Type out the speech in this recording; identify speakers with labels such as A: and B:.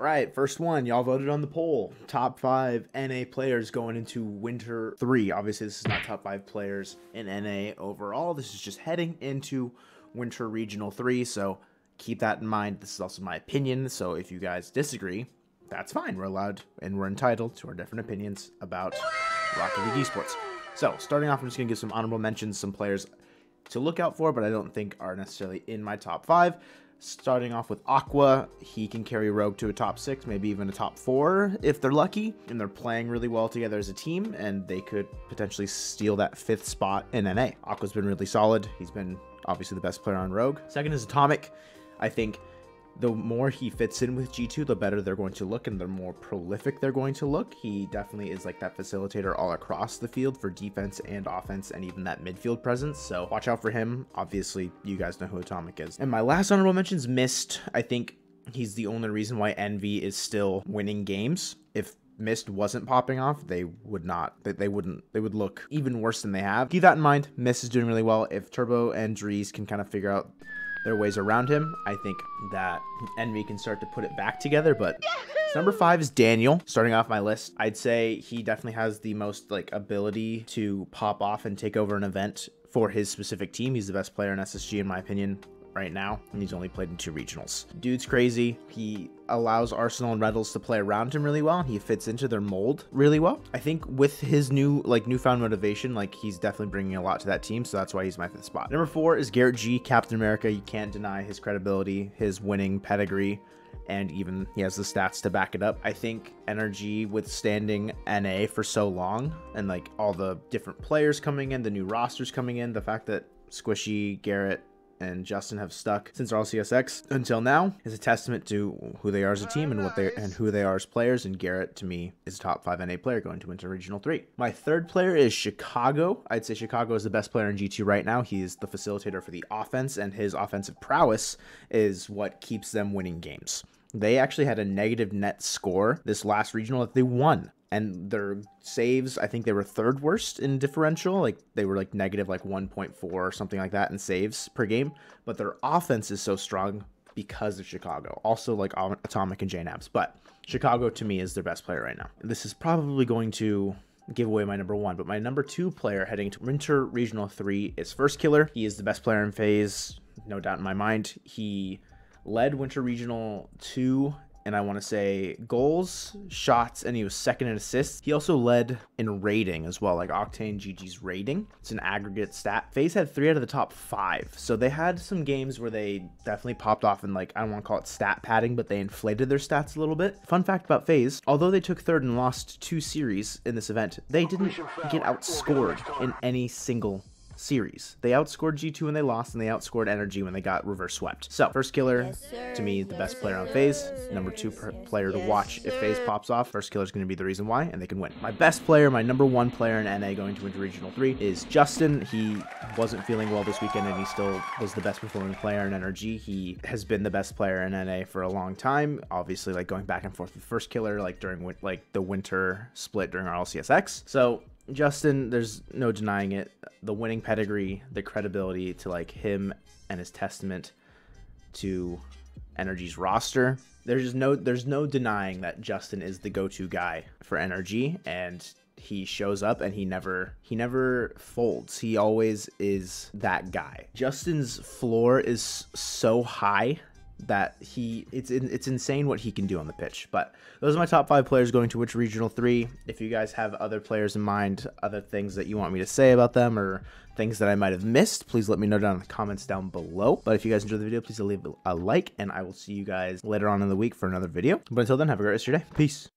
A: All right, first one. Y'all voted on the poll. Top five NA players going into Winter 3. Obviously, this is not top five players in NA overall. This is just heading into Winter Regional 3. So keep that in mind. This is also my opinion. So if you guys disagree, that's fine. We're allowed and we're entitled to our different opinions about Rocket League esports. So starting off, I'm just going to give some honorable mentions, some players to look out for, but I don't think are necessarily in my top five. Starting off with Aqua, he can carry Rogue to a top six, maybe even a top four if they're lucky, and they're playing really well together as a team, and they could potentially steal that fifth spot in NA. Aqua's been really solid. He's been obviously the best player on Rogue. Second is Atomic. I think the more he fits in with G2, the better they're going to look and the more prolific they're going to look. He definitely is like that facilitator all across the field for defense and offense and even that midfield presence. So watch out for him. Obviously, you guys know who Atomic is. And my last honorable mention is Mist. I think he's the only reason why Envy is still winning games. If Mist wasn't popping off, they would not. They, they wouldn't. They would look even worse than they have. Keep that in mind. Mist is doing really well. If Turbo and Dries can kind of figure out their ways around him. I think that Envy can start to put it back together, but number five is Daniel. Starting off my list, I'd say he definitely has the most like ability to pop off and take over an event for his specific team. He's the best player in SSG in my opinion right now, and he's only played in two regionals. Dude's crazy. He allows Arsenal and Retals to play around him really well. He fits into their mold really well. I think with his new, like, newfound motivation, like, he's definitely bringing a lot to that team, so that's why he's my fifth spot. Number four is GarrettG, Captain America. You can't deny his credibility, his winning pedigree and even he has the stats to back it up. I think NRG withstanding NA for so long and like all the different players coming in, the new rosters coming in, the fact that Squishy, Garrett, and Justin have stuck since RLCSX until now is a testament to who they are as a team and what they and who they are as players. And Garrett, to me, is a top five NA player going to Winter Regional Three. My third player is Chicago. I'd say Chicago is the best player in G2 right now. He's the facilitator for the offense, and his offensive prowess is what keeps them winning games. They actually had a negative net score this last regional that they won and their saves i think they were third worst in differential like they were like negative like 1.4 or something like that in saves per game but their offense is so strong because of chicago. Also like atomic and JKnaps but chicago to me is their best player right now. This is probably going to give away my number one but my number two player heading to winter regional three is Firstkiller he is the best player in FaZe no doubt in my mind. He led winter regional 2 and I want to say goals, shots, and he was second in assists. He also led in rating as well, like Octane GG's rating. It's an aggregate stat. FaZe had three out of the top five. So they had some games where they definitely popped off and like, I don't want to call it stat padding, but they inflated their stats a little bit. Fun fact about FaZe, although they took third and lost two series in this event, they didn't get outscored in any single series. They outscored G2 when they lost, and they outscored NRG when they got reverse swept. So, Firstkiller, yes, to me, the best player on FaZe. Number two player to watch if FaZe pops off. Firstkiller is going to be the reason why, and they can win. My best player, my number one player in NA going to Regional 3 is Justin. He wasn't feeling well this weekend, and he still was the best performing player in NRG. He has been the best player in NA for a long time. Obviously, like going back and forth with Firstkiller, like during like the winter split during RLCSX. So Justin, there's no denying it. The winning pedigree, the credibility to like him and his testament to NRG's roster. There's just no there's no denying that Justin is the go-to guy for Energy and he shows up and he never he never folds. He always is that guy. Justin's floor is so high that he it's it's insane what he can do on the pitch. But those are my top five players going to which regional three. If you guys have other players in mind, other things that you want me to say about them, or things that I might have missed, please let me know down in the comments down below. But if you guys enjoyed the video, please leave a like, and I will see you guys later on in the week for another video. But until then, have a great rest of your day. Peace.